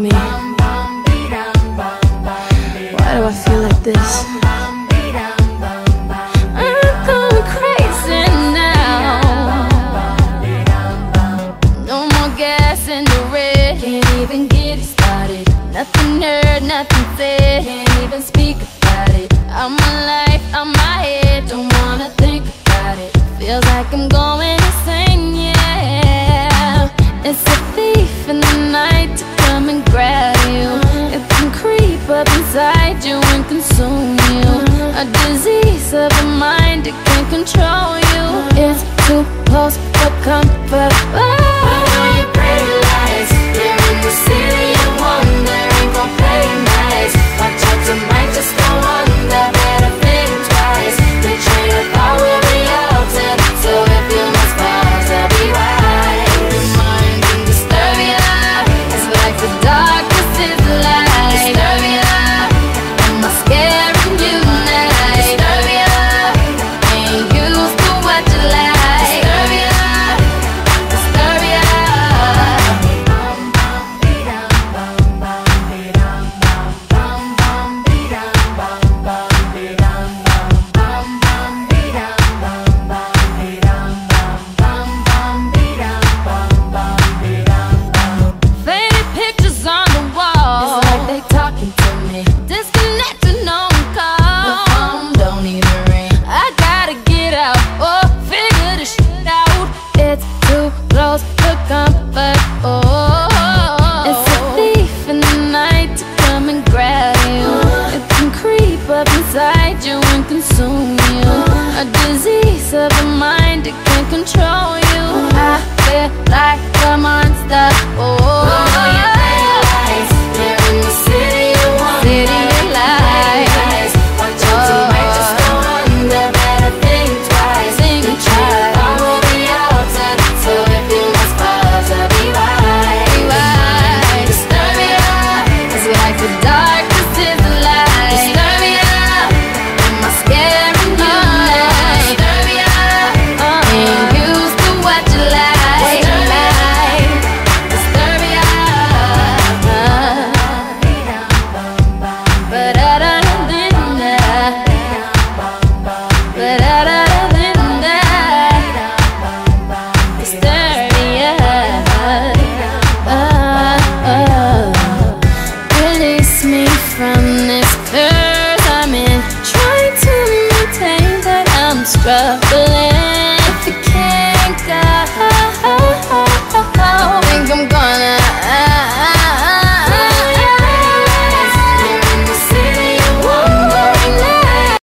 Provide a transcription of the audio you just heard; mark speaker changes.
Speaker 1: me? Why do I feel like this? I'm going crazy now. No more gas in the red. Can't even get started. Nothing heard, nothing said. Can't even speak about it. I'm my life, I'm my head. Don't wanna think about it. Feels like I'm going insane, yeah. It's a thief in the night and grab you. It can creep up inside you and consume you. A disease of the mind, it can control you. It's too close for comfort. Inside you and consume you. A disease of the mind, it